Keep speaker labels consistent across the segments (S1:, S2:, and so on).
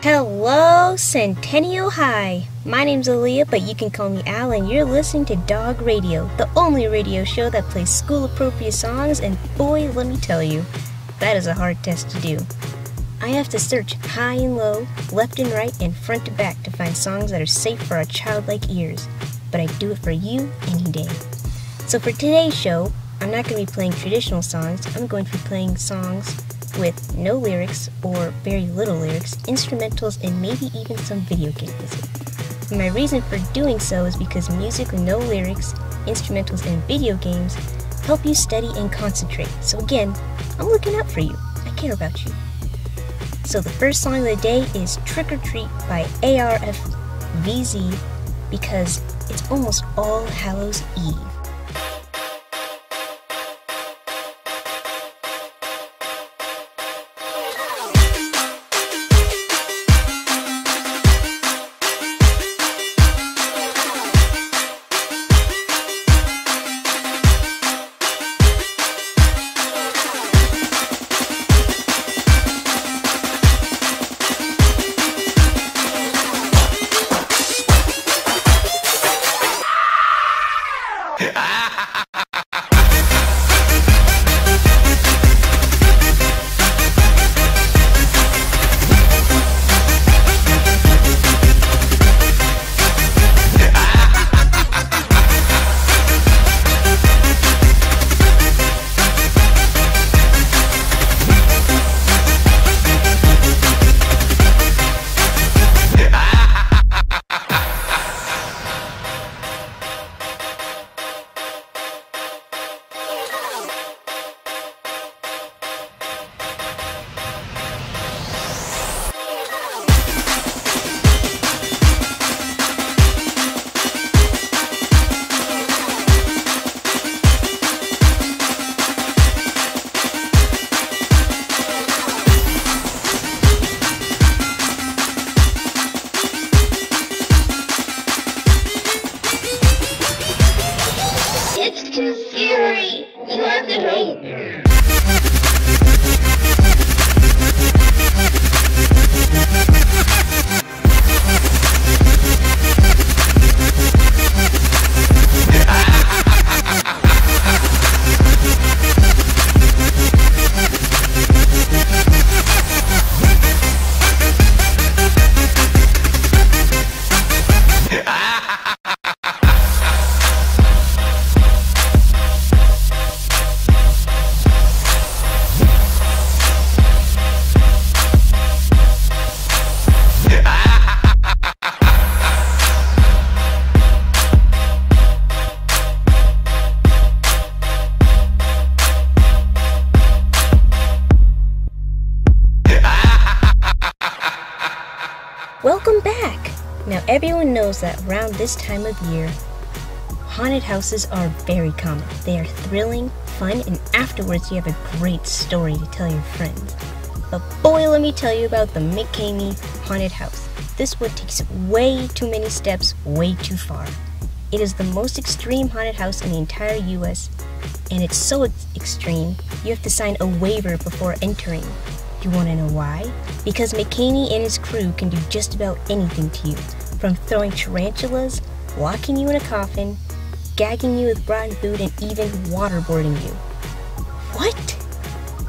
S1: Hello, Centennial High. My name's Aaliyah, but you can call me Al, and you're listening to DAWG Radio, the only radio show that plays school appropriate songs. And boy, let me tell you, that is a hard test to do. I have to search high and low, left and right, and front to back to find songs that are safe for our childlike ears. But I do it for you any day. So for today's show, I'm not going to be playing traditional songs, I'm going to be playing songs with no lyrics or very little lyrics, instrumentals, and maybe even some video game music. My reason for doing so is because music with no lyrics, instrumentals, and video games help you study and concentrate. So again, I'm looking out for you. I care about you. So the first song of the day is Trick or Treat by ARFVZ because it's almost All Hallows Eve. That around this time of year, haunted houses are very common. They are thrilling, fun, and afterwards you have a great story to tell your friends. But boy, let me tell you about the McKamey Haunted House. This one takes way too many steps, way too far. It is the most extreme haunted house in the entire US, and it's so ex- extreme, you have to sign a waiver before entering. Do you want to know why? Because McKamey and his crew can do just about anything to you, from throwing tarantulas, locking you in a coffin, gagging you with rotten food, and even waterboarding you. What?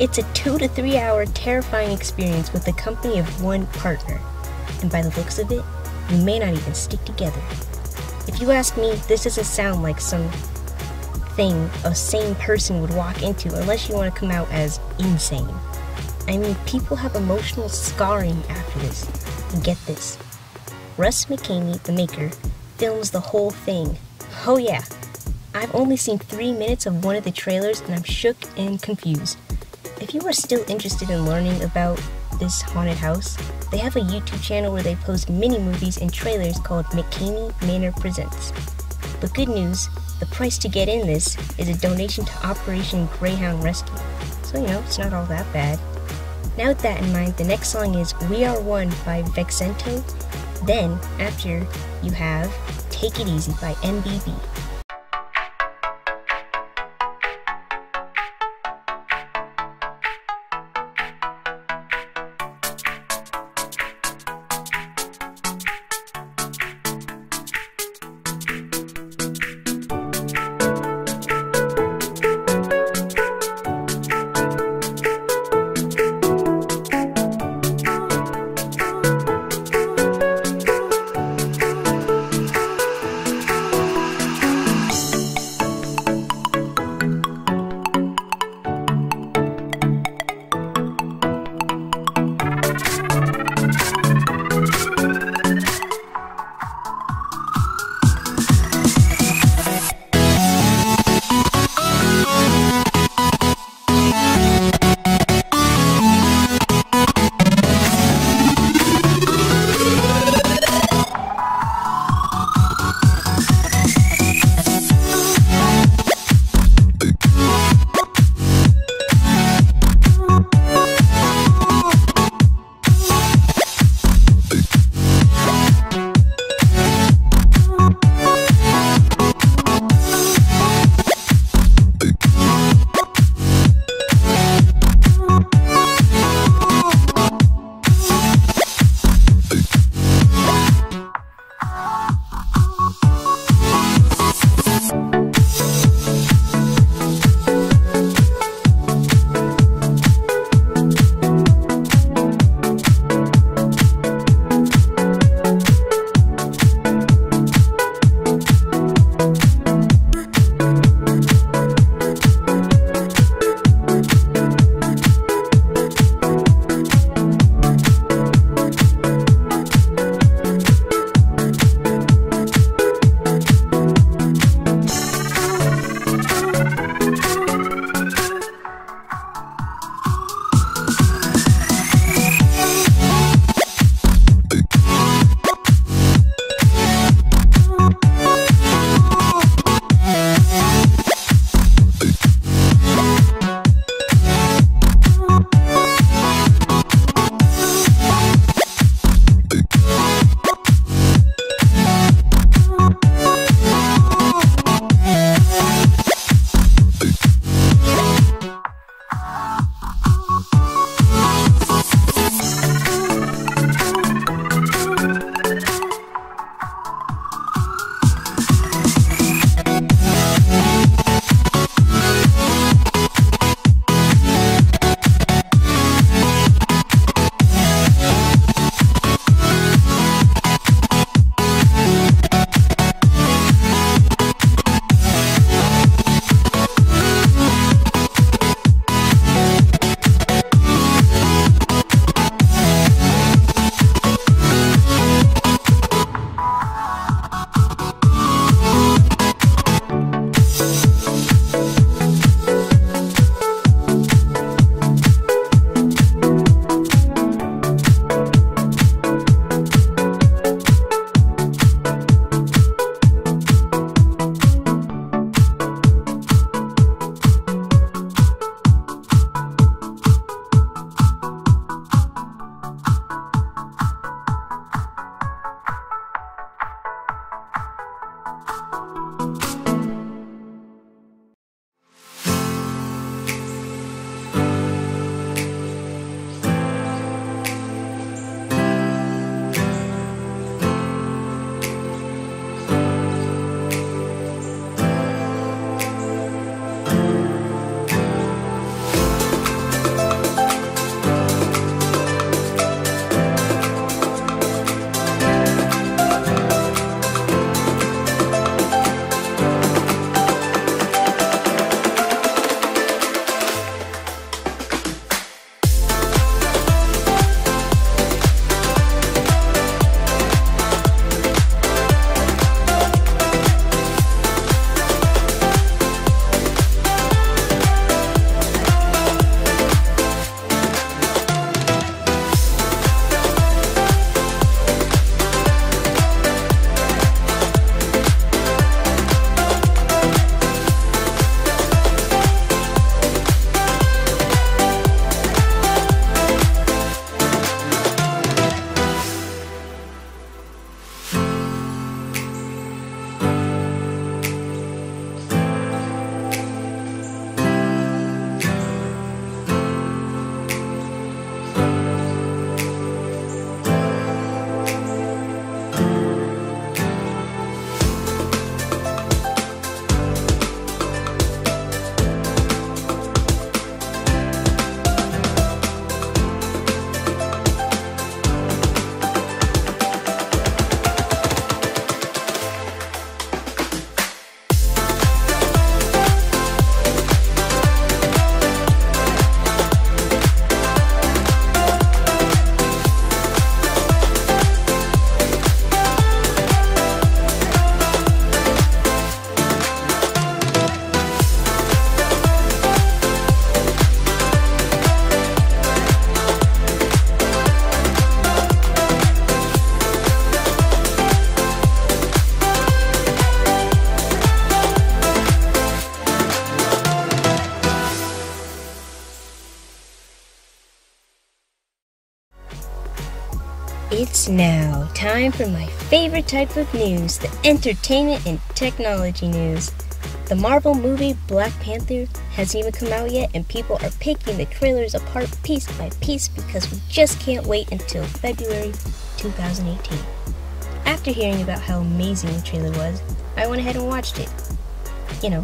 S1: It's a two to three hour terrifying experience with the company of one partner. And by the looks of it, you may not even stick together. If you ask me, this doesn't sound like some thing a sane person would walk into unless you want to come out as insane. I mean, people have emotional scarring after this. And get this Russ McKamey, the maker, films the whole thing. Oh, yeah. I've only seen three minutes of one of the trailers and I'm shook and confused. If you are still interested in learning about this haunted house, they have a YouTube channel where they post mini movies and trailers called McKamey Manor Presents. But good news, the price to get in this is a donation to Operation Greyhound Rescue. So, you know, it's not all that bad. Now, with that in mind, the next song is We Are One by Vexento. Then, after, you have Take It Easy by MBB. Time for my favorite type of news the entertainment and technology news. The Marvel movie Black Panther hasn't even come out yet, and people are picking the trailers apart piece by piece because we just can't wait until February 2018. After hearing about how amazing the trailer was, I went ahead and watched it. You know,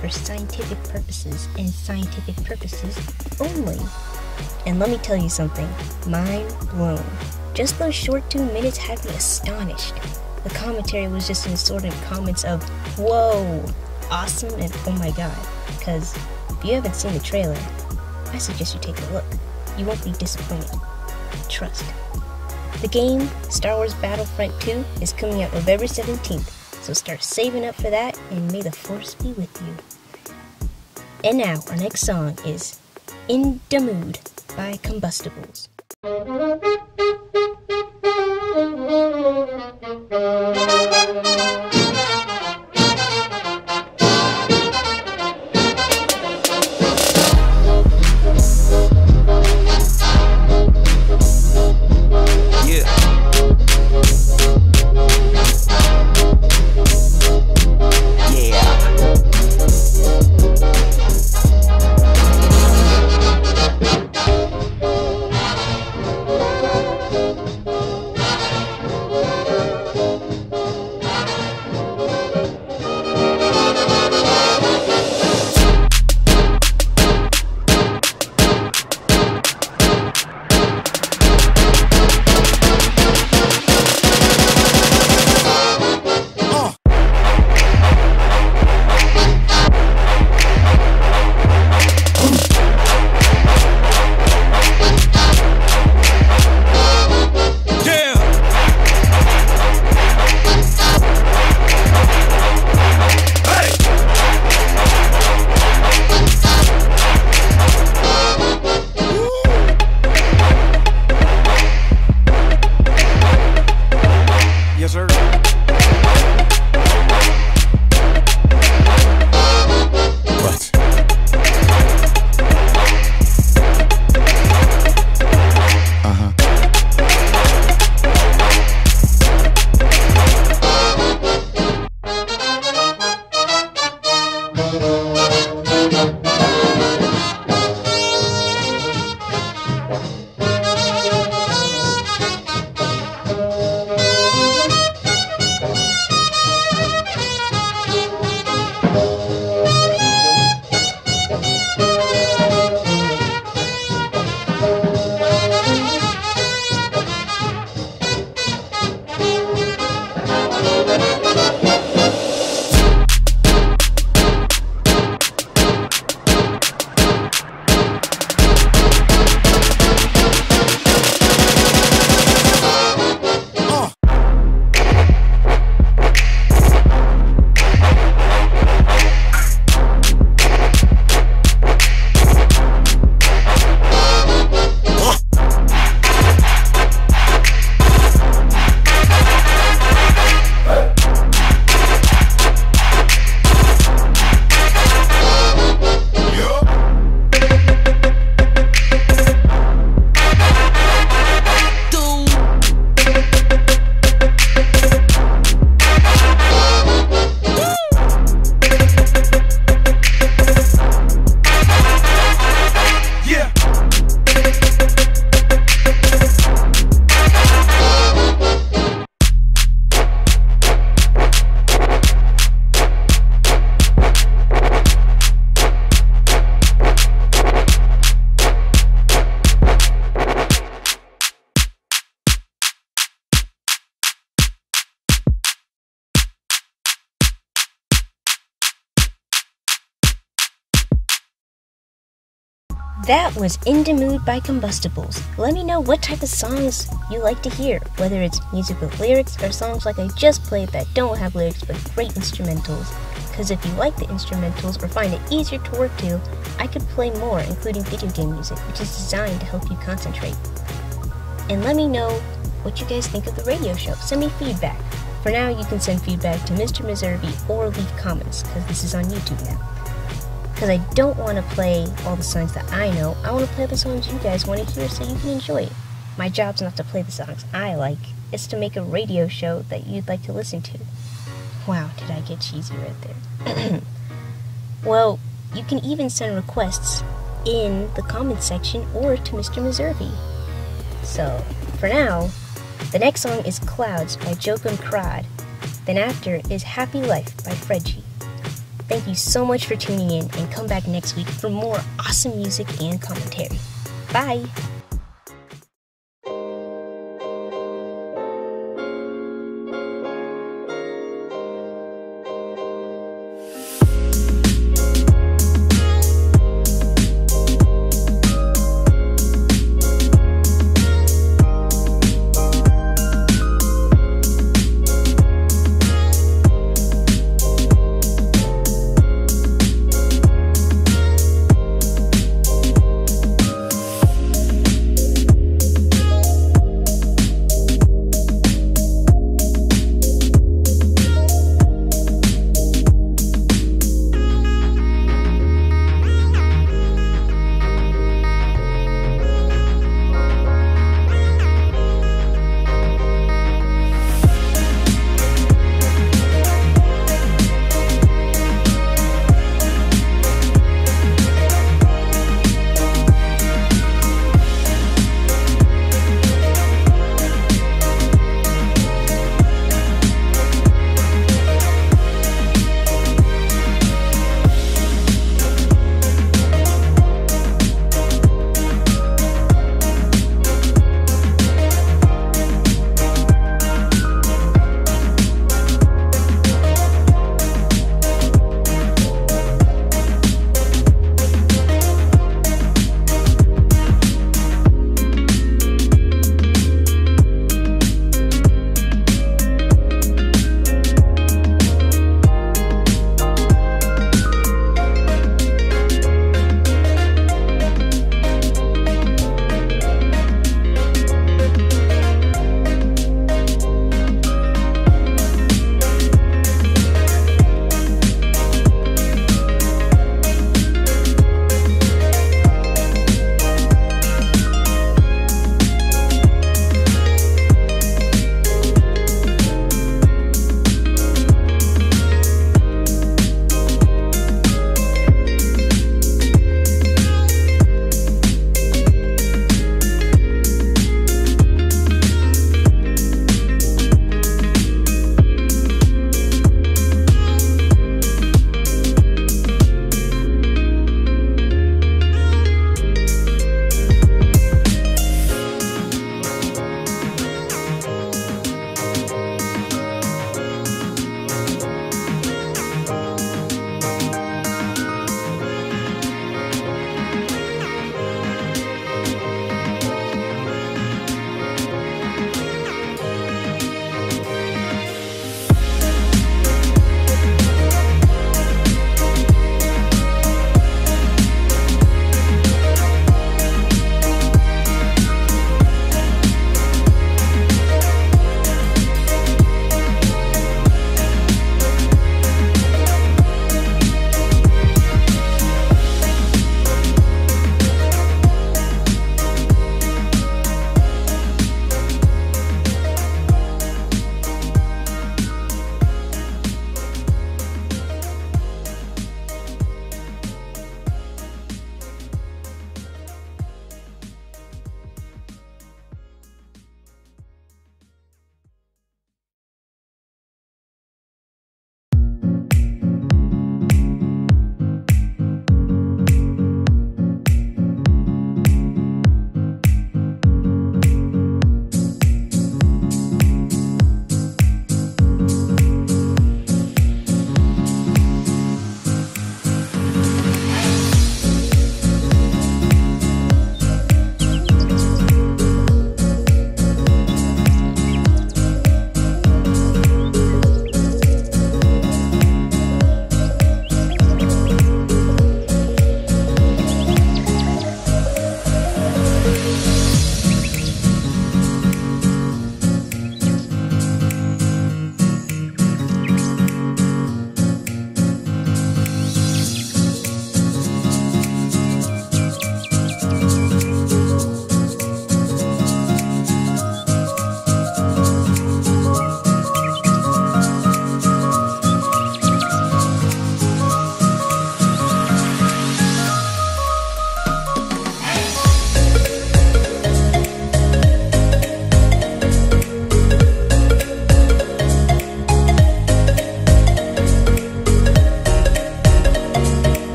S1: for scientific purposes and scientific purposes only. And let me tell you something mind blown. Just those short two minutes had me astonished. The commentary was just in sort of comments of, whoa, awesome, and oh my god. Because if you haven't seen the trailer, I suggest you take a look. You won't be disappointed. Trust. The game, Star Wars Battlefront 2, is coming out November 17th, so start saving up for that and may the Force be with you. And now, our next song is In the Mood by Combustibles. That was In the Mood by Combustibles. Let me know what type of songs you like to hear, whether it's music with lyrics or songs like I just played that don't have lyrics but great instrumentals. Because if you like the instrumentals or find it easier to work to, I could play more, including video game music, which is designed to help you concentrate. And let me know what you guys think of the radio show. Send me feedback. For now, you can send feedback to Mr. Meservy or leave comments, because this is on YouTube now because I don't want to play all the songs that I know. I want to play the songs you guys want to hear so you can enjoy it. My job's not to play the songs I like, it's to make a radio show that you'd like to listen to. Wow, did I get cheesy right there? well, you can even send requests in the comments section or to Mr. Meservy. So, for now, the next song is Clouds by Joakim Karud. Then after is Happy Life by Fredji. Thank you so much for tuning in and come back next week for more awesome music and commentary. Bye!